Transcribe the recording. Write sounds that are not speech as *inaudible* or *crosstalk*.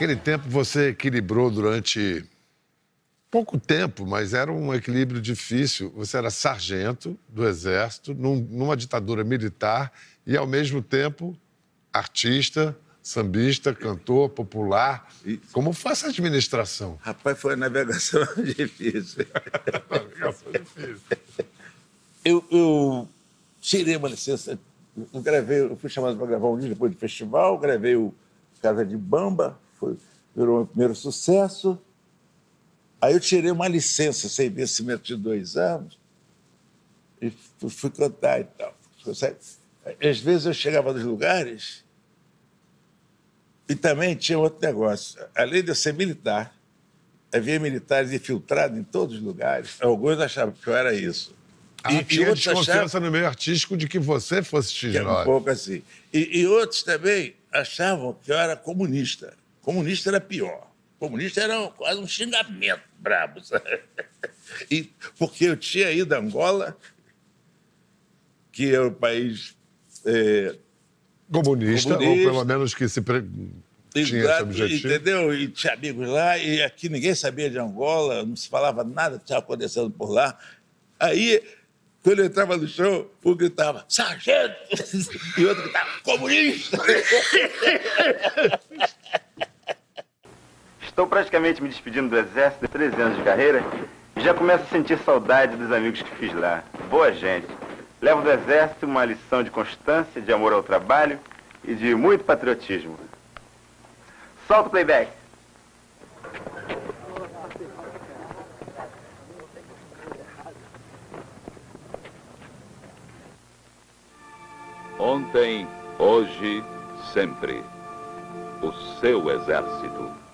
Naquele tempo você equilibrou durante pouco tempo, mas era um equilíbrio difícil. Você era sargento do Exército, num, numa ditadura militar, e ao mesmo tempo artista, sambista, cantor, popular. Como foi essa administração? Rapaz, foi uma navegação *laughs* difícil. navegação difícil. Eu, eu tirei uma licença, eu gravei, eu fui chamado para gravar um livro depois do festival, gravei o Casa de Bamba, foi, virou meu primeiro sucesso. Aí eu tirei uma licença sem vencimento de dois anos e fui, fui cantar e tal. Às vezes eu chegava nos lugares e também tinha outro negócio. Além de eu ser militar, havia militares infiltrados em todos os lugares. Alguns achavam que eu era isso. Ah, e, tinha e desconfiança achavam... no meio artístico de que você fosse X9. Um pouco assim. E, e outros também achavam que eu era comunista. Comunista era pior. Comunista era quase um xingamento brabo. *laughs* Sabe? E, porque eu tinha ido a Angola, que é o país é, comunista, comunista, ou pelo menos que se pre... tinha esse objetivo. Entendeu? E tinha amigos lá, e aqui ninguém sabia de Angola, não se falava nada que estava acontecendo por lá. Aí, quando eu entrava no show, um gritava, sargento! *laughs* E outro gritava, comunista! *laughs* Estou praticamente me despedindo do Exército de 13 anos de carreira e já começo a sentir saudade dos amigos que fiz lá. Boa gente. Levo do Exército uma lição de constância, de amor ao trabalho e de muito patriotismo. Solta o playback. Ontem, hoje, sempre. O seu exército.